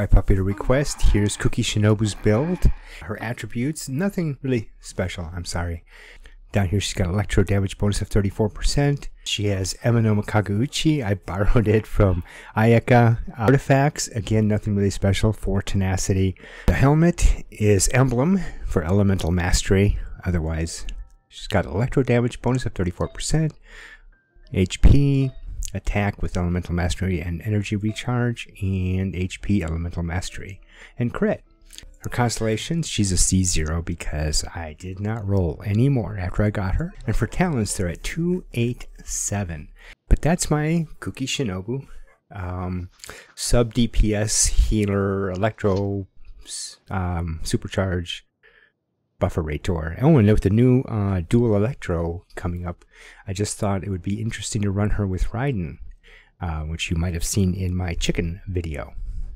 By popular request, here's Kuki Shinobu's build. Her attributes, nothing really special, I'm sorry. Down here she's got electro damage bonus of 34%. She has Amenoma Kageuchi. I borrowed it from Ayaka Artifacts. Again, nothing really special for tenacity. The helmet is Emblem for elemental mastery. Otherwise, she's got electro damage bonus of 34%. HP, attack with elemental mastery and energy recharge, and HP elemental mastery, and crit. Her constellations, she's a C0 because I did not roll any more after I got her. And for talents, they're at 287. But that's my Kuki Shinobu. Um, sub DPS, healer, electro, um, supercharge, Bufferator. Oh, and with the new uh, dual electro coming up, I just thought it would be interesting to run her with Raiden, uh, which you might have seen in my chicken video.